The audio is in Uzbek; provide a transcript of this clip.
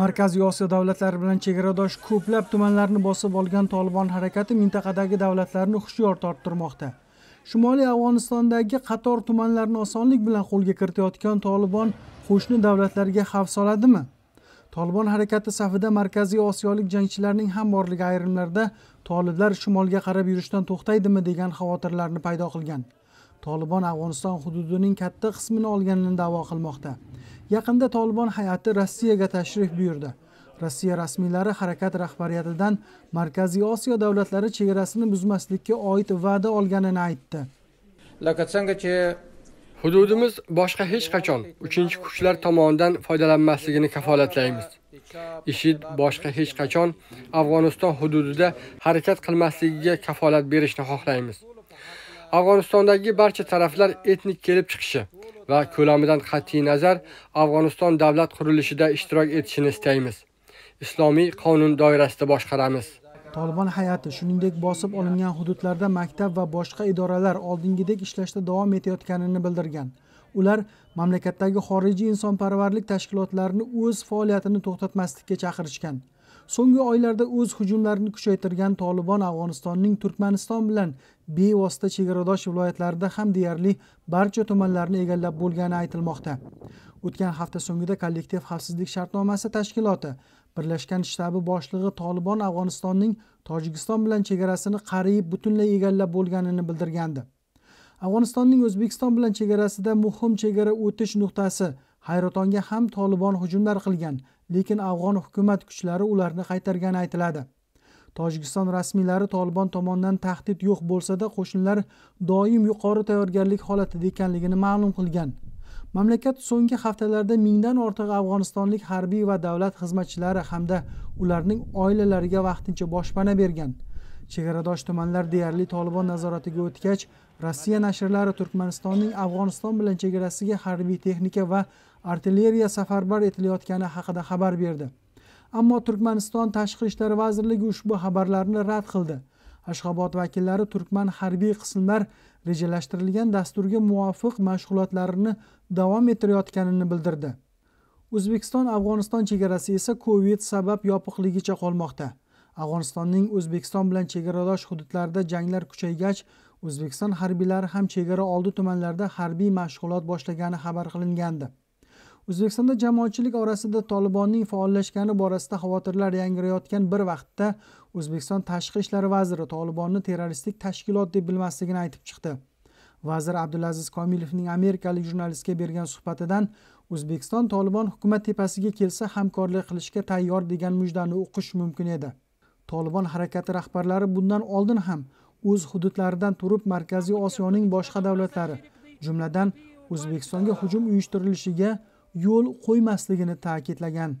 markaziy osiyo davlatlari bilan chegaradosh ko'plab tumanlarni bosib olgan tolibon harakati mintaqadagi davlatlarni hushyor torttirmoqda. Shimoliy afg'onistondagi qator tumanlarni osonlik bilan qo'lga kiritayotgan tolibon qo'shni davlatlarga xavf soladimi? Tolibon harakati safida markaziy osiyolik jangchilarning ham borligi ayrimlarda toliblar shimolga qarab yurishdan to'xtaydimi degan xavotirlarni paydo qilgan. Tolibon afg'oniston hududining katta qismini olganini da'vo qilmoqda. Yaqinda tolibon hay'ati rossiyaga tashrif buyurdi. Rossiya rasmiylari harakat rahbariyatidan markaziy osiyo davlatlari chegarasini buzmaslikka oid va'da olganini aytdi. Hududimiz boshqa hech qachon uchinchi kuchlar tomonidan foydalanmasligini kafolatlaymiz. Ishid boshqa hech qachon afg'oniston hududida harakat qilmasligiga kafolat berishni xohlaymiz afg'onistondagi barcha taraflar etnik kelib chiqishi va ko'lamidan qat'iy nazar afg'oniston davlat qurilishida ishtirok etishini istaymiz. Islomiy qonun doirasida boshqaramiz. Tolibon hay'ati shuningdek bosib olingan hududlarda maktab va boshqa idoralar oldingidek ishlashda davom etayotganini bildirgan. Ular mamlakatdagi xorijiy insonparvarlik tashkilotlarini o'z faoliyatini to'xtatmaslikka chaqirishgan. So'nggi oylarda o'z hujumlarini kuchaytirgan tolibon afg'onistonning turkmaniston bilan bevosita chegaradosh viloyatlarida ham deyarli barcha tumanlarni egallab bo'lgani aytilmoqda. O'tgan hafta so'ngida kollektiv xavfsizlik shartnomasi tashkiloti birlashgan shtabi boshlig'i tolibon afg'onistonning tojikiston bilan chegarasini qariyb butunlay egallab bo'lganini bildirgandi. Afg'onistonning o'zbekiston bilan chegarasida muhim chegara o'tish nuqtasi hayrotonga ham tolibon hujumlar qilgan lekin afg'on hukumat kuchlari ularni qaytargani aytiladi. Tojikiston rasmiylari tolibon tomonidan tahdid yo'q bo'lsada qo'shinlar doim yuqori tayyorgarlik holatida ekanligini ma'lum qilgan. Mamlakat so'nggi haftalarda mingdan ortiq afg'onistonlik harbiy va davlat xizmatchilari hamda ularning oilalariga vaqtincha boshpana bergan. Chegaradosh tumanlar deyarli tolibon nazoratiga o'tgach rossiya nashrlari turkmanistonning afg'oniston bilan chegarasiga harbiy texnika va artilleriya safarbar etilayotgani haqida xabar berdi. Ammo turkmaniston tashqi ishlar vazirligi ushbu xabarlarni rad qildi. Ashxobod vakillari turkman harbiy qismlar rejalashtirilgan dasturga muvofiq mashg'ulotlarini davom ettirayotganini bildirdi. O'zbekiston afg'oniston chegarasi esa covid sabab yopiqligicha qolmoqda. Afg'onistonning o'zbekiston bilan chegaradosh hududlarida janglar kuchaygach o'zbekiston harbiylari ham chegara oldi tumanlarda harbiy mashg'ulot boshlagani xabar qilingandi. O'zbekistonda jamoatchilik orasida tolibonning faollashgani borasida xavotirlar yangrayotgan bir vaqtda o'zbekiston tashqi ishlar vaziri tolibonni terroristik tashkilot deb bilmasligini aytib chiqdi. Vazir abdulaziz komilovning amerikalik jurnalistga bergan suhbatidan o'zbekiston tolibon hukumat tepasiga kelsa hamkorlik qilishga tayyor degan mujdani o'qish mumkin edi. Tolibon harakati rahbarlari bundan oldin ham o'z hududlaridan turib markaziy osiyoning boshqa davlatlari jumladan o'zbekistonga hujum uyushtirilishiga yo'l qo'ymasligini ta'kidlagan.